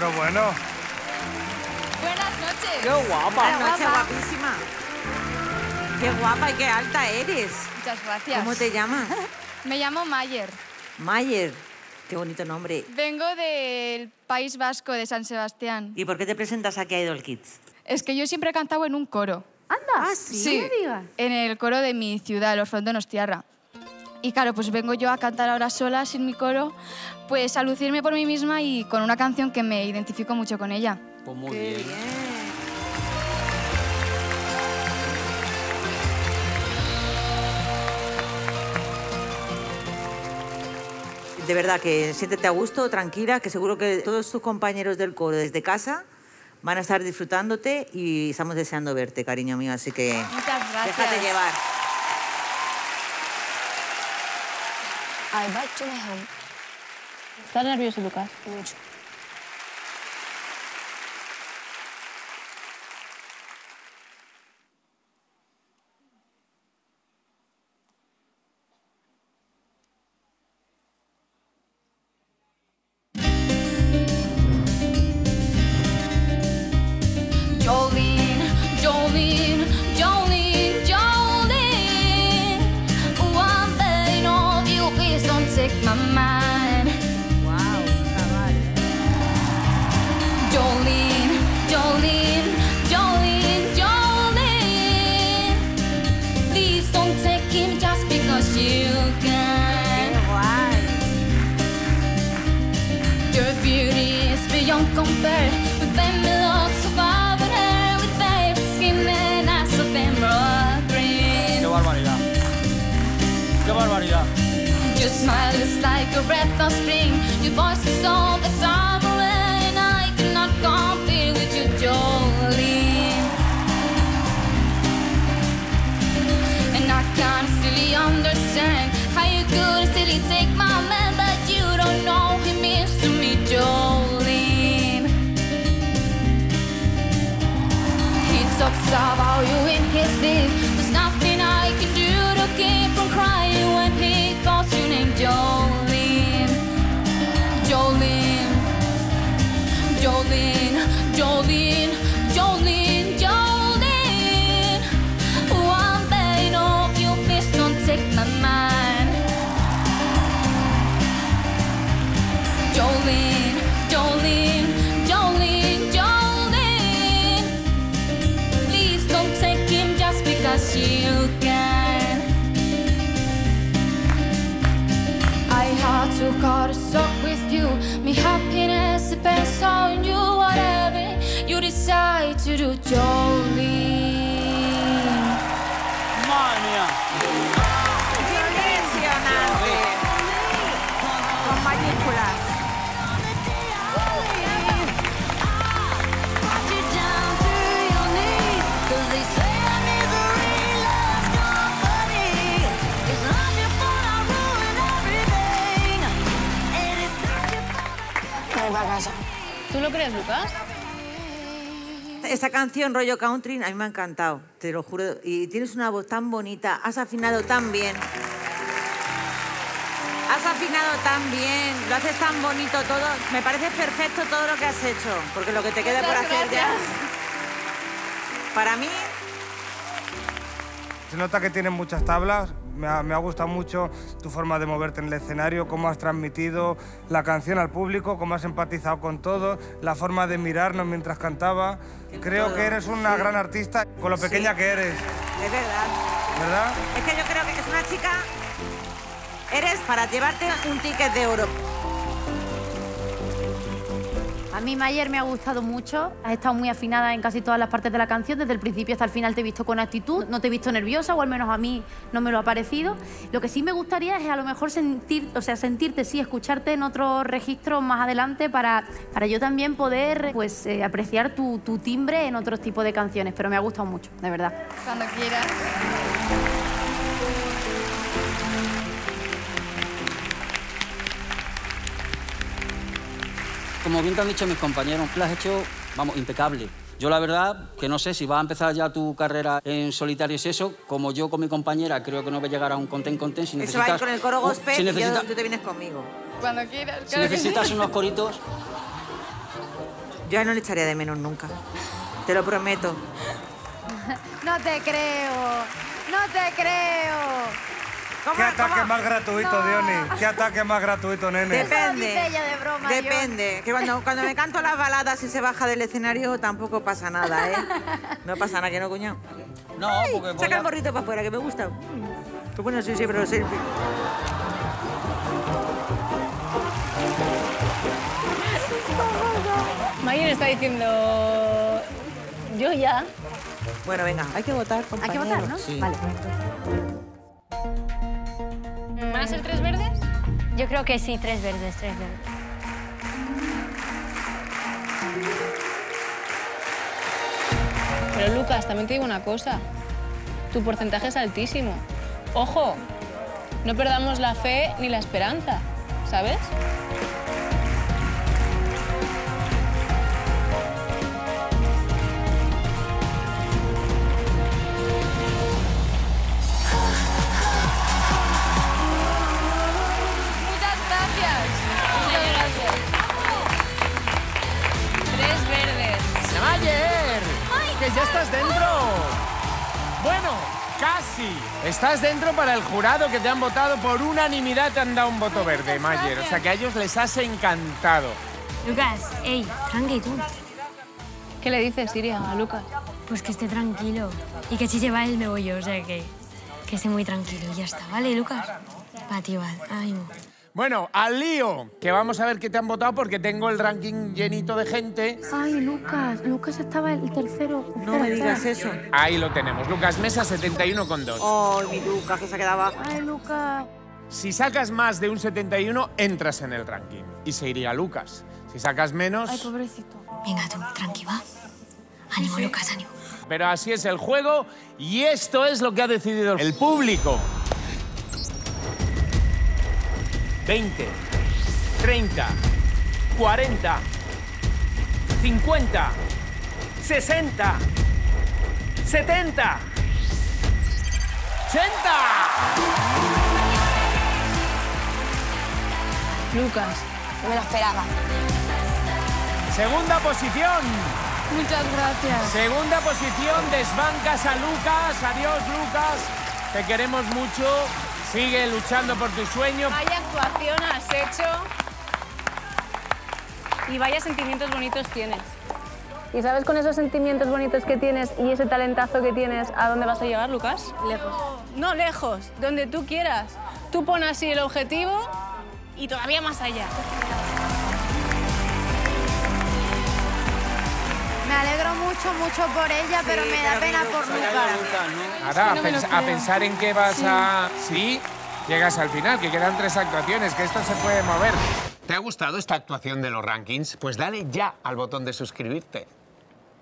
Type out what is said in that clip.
pero bueno. Buenas noches. ¡Qué guapa! Buenas noches, guapísima. Qué guapa y qué alta eres. Muchas gracias. ¿Cómo te llamas? Me llamo Mayer. Mayer. Qué bonito nombre. Vengo del País Vasco de San Sebastián. ¿Y por qué te presentas aquí a Idol Kids? Es que yo siempre he cantado en un coro. ¡Anda! Ah, ¿sí? No me digas. En el coro de mi ciudad, Los Frondonos Tierra. Y claro, pues vengo yo a cantar ahora sola, sin mi coro, pues a lucirme por mí misma y con una canción que me identifico mucho con ella. Pues muy Qué bien. bien. De verdad que siéntete a gusto, tranquila, que seguro que todos tus compañeros del coro desde casa van a estar disfrutándote y estamos deseando verte, cariño mío, así que Muchas gracias. déjate llevar. I back to my home. ¿Estás nervioso, Lucas? Mucho. Your smile is like a breath of spring. Your voice is all the summer, Jolene. Jolene. Depends on you. Whatever you decide to do, Jolene. Lo crees, Lucas? Esta canción, rollo country, a mí me ha encantado, te lo juro. Y tienes una voz tan bonita, has afinado tan bien. Has afinado tan bien, lo haces tan bonito todo. Me parece perfecto todo lo que has hecho, porque lo que te queda por hacer ya... Para mí, Se nota que tienes muchas tablas. Me ha, me ha gustado mucho tu forma de moverte en el escenario, cómo has transmitido la canción al público, cómo has empatizado con todo, la forma de mirarnos mientras cantaba. Creo todo, que eres una sí. gran artista con lo pequeña que eres, es verdad. ¿verdad? Es que yo creo que es una chica... Eres para llevarte un ticket de oro. A mí Mayer me ha gustado mucho, has estado muy afinada en casi todas las partes de la canción, desde el principio hasta el final te he visto con actitud, no te he visto nerviosa o al menos a mí no me lo ha parecido. Lo que sí me gustaría es a lo mejor sentir, o sea, sentirte, sí, escucharte en otro registro más adelante para, para yo también poder pues, eh, apreciar tu, tu timbre en otros tipos de canciones, pero me ha gustado mucho, de verdad. Cuando quieras. Como bien te han dicho mis compañeros, lo has hecho, vamos, impecable. Yo la verdad que no sé si vas a empezar ya tu carrera en solitario es eso, como yo con mi compañera creo que no voy a llegar a un content content si Eso va a ir necesitas... con el coro un- gospel si y yo- necesitas, tú te vienes conmigo. Cuando quieras. si claro que sí. necesitas unos coritos, Yo no le echaría de menos nunca. Te lo prometo. No te creo. No te creo. ¿Qué ataque más gratuito, Diony? ¿Qué ataque más gratuito, nene? Depende. de broma, Depende. Que cuando, cuando me canto las baladas y se baja del escenario tampoco pasa nada, ¿eh? No pasa nada, que no, cuñado. No, porque voy Saca el gorrito para afuera, que me gusta. Tú pones así siempre los selfies. Mayer está diciendo. Yo ya. Bueno, venga, hay que votar, Hay que votar, ¿no? Sí. Vale. ¿Van a ser tres verdes? Yo creo que sí, tres verdes, tres verdes. Pero Lucas, también te digo una cosa. Tu porcentaje es altísimo. Ojo, no perdamos la fe ni la esperanza, ¿sabes? ¡Que ya estás dentro! Bueno, casi. Estás dentro para el jurado que te han votado por unanimidad, te han dado un voto verde, Mayer. O sea que a ellos les has encantado. Lucas, ey, tranqui tú. ¿Qué le dices, Siria, a Lucas? Pues que esté tranquilo. Y que si se va él me voy yo, o sea que. Que esté muy tranquilo y ya está, ¿vale, Lucas? Pa' ti, vale. Ánimo. Bueno, al lío, que vamos a ver qué te han votado porque tengo el ranking llenito de gente. Ay, Lucas. Lucas estaba el tercero. No me digas eso. Ahí lo tenemos. Lucas Mesa, 71,2. Ay, mi Lucas, que se quedaba. Ay, Lucas. Si sacas más de un 71, entras en el ranking. Y se iría Lucas. Si sacas menos... Ay, pobrecito. Venga tú, tranqui, va. Ánimo, Lucas, ánimo. Pero así es el juego y esto es lo que ha decidido el público. 20, 30, 40, 50, 60, 70, 80. Lucas. No me lo esperaba. Segunda posición. Muchas gracias. Segunda posición, desbancas a Lucas. Adiós, Lucas. Te queremos mucho. Sigue luchando por tu sueño. Vaya actuación has hecho. Y vaya sentimientos bonitos tienes. ¿Y sabes con esos sentimientos bonitos que tienes y ese talentazo que tienes a dónde vas a llegar, Lucas? Lejos. No lejos, donde tú quieras. Tú pon así el objetivo y todavía más allá. Mucho, mucho por ella, pero me da pena por Lucas. Ahora, a, pens- a pensar en qué vas a... Sí, llegas al final, que quedan tres actuaciones, que esto se puede mover. ¿Te ha gustado esta actuación de los rankings? Pues dale ya al botón de suscribirte.